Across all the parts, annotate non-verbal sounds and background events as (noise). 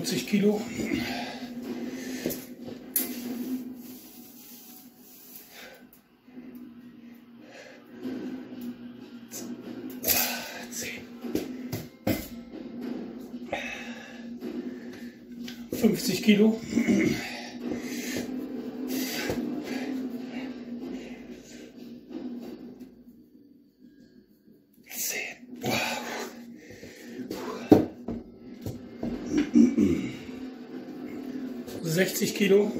40 Kilo. 50 Kilo. 60 Kilo.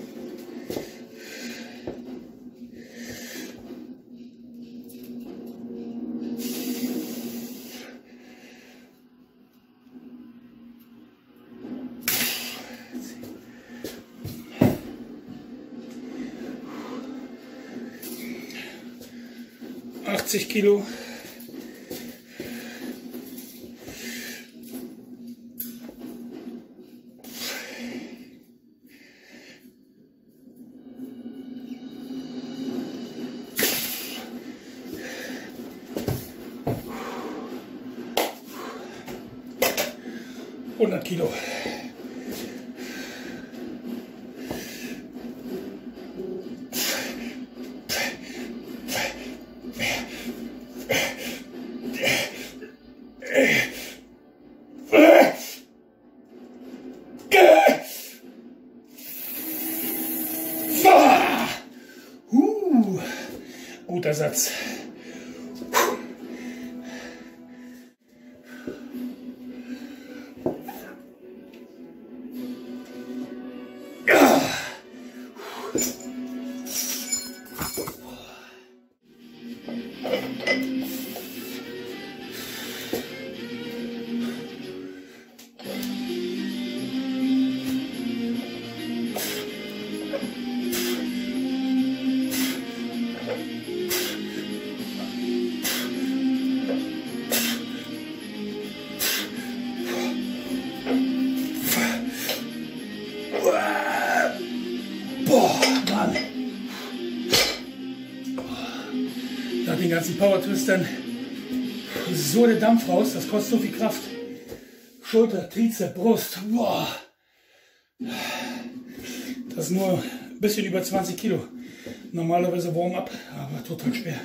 Achtzig Kilo. Hundert Kilo. Guter Satz. Ganzen Power-Twistern ist so der Dampf raus, das kostet so viel Kraft. Schulter, Trizeps, Brust, boah. Das ist nur ein bisschen über 20 Kilo. Normalerweise Warm-up, aber total schwer.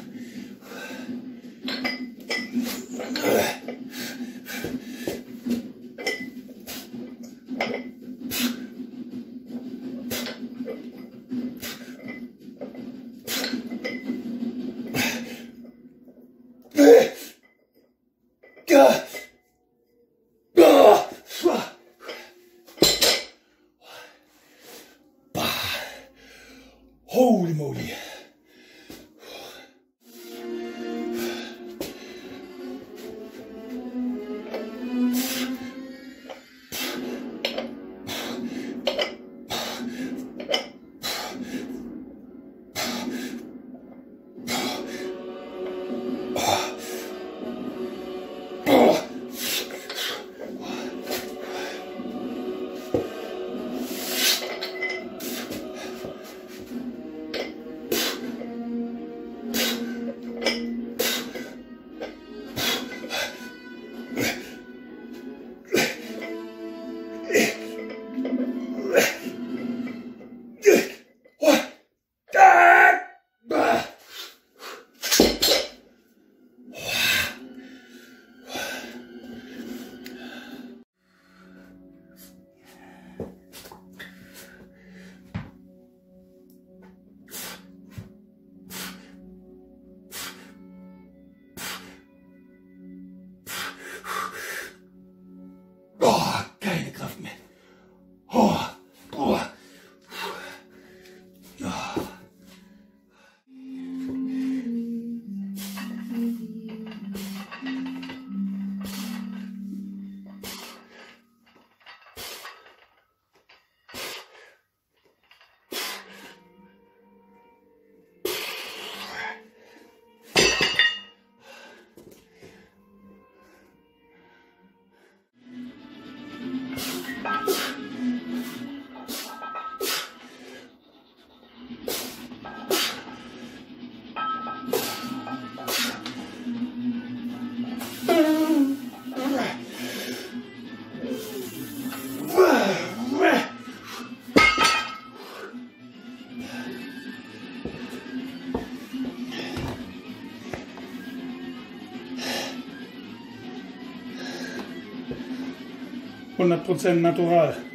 100% natural.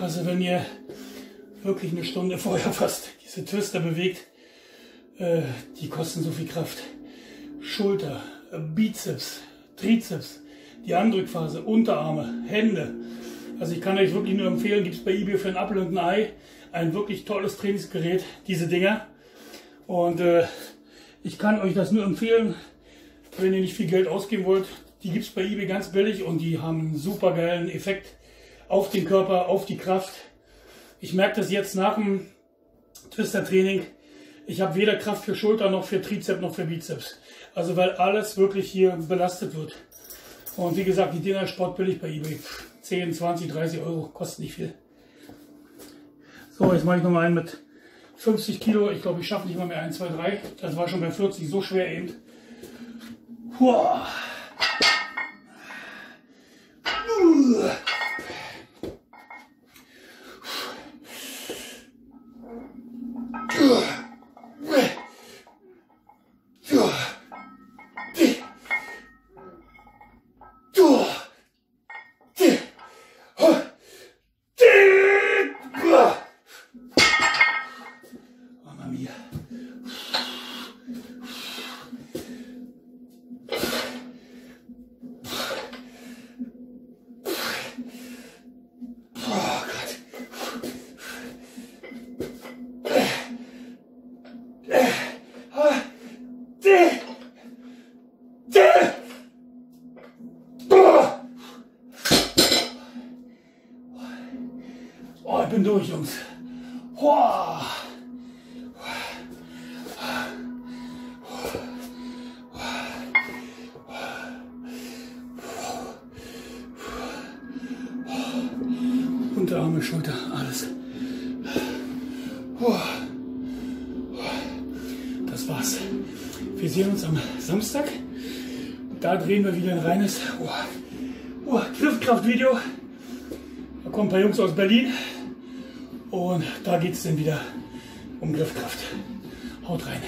Also wenn ihr wirklich eine Stunde (laughs) vorher fast diese Twister bewegt, äh, die kosten so viel Kraft. Schulter, Bizeps, Trizeps, die Andrückphase, Unterarme, Hände. Also ich kann euch wirklich nur empfehlen, gibt es bei eBay für ein Apfel und ein Ei ein wirklich tolles Trainingsgerät, diese Dinger. Und äh, ich kann euch das nur empfehlen, wenn ihr nicht viel Geld ausgeben wollt. Die gibt es bei eBay ganz billig und die haben einen super geilen Effekt auf den Körper, auf die Kraft. Ich merke das jetzt nach dem Twister-Training. Ich habe weder Kraft für Schulter noch für Trizeps noch für Bizeps. Also weil alles wirklich hier belastet wird. Und wie gesagt, die Dinger sportbillig bei eBay. 10, 20, 30 Euro, kostet nicht viel. So, jetzt mache ich nochmal einen mit 50 Kilo. Ich glaube, ich schaffe nicht mal mehr 1, 2, 3. Das war schon bei 40 so schwer eben. mía. Oh, ich bin durch, Jungs. Wow. Unterarme, Schulter, alles. Das war's. Wir sehen uns am Samstag. Da drehen wir wieder ein reines Griffkraft-Video. Da kommen ein paar Jungs aus Berlin. Und da geht es dann wieder um Griffkraft. Haut rein.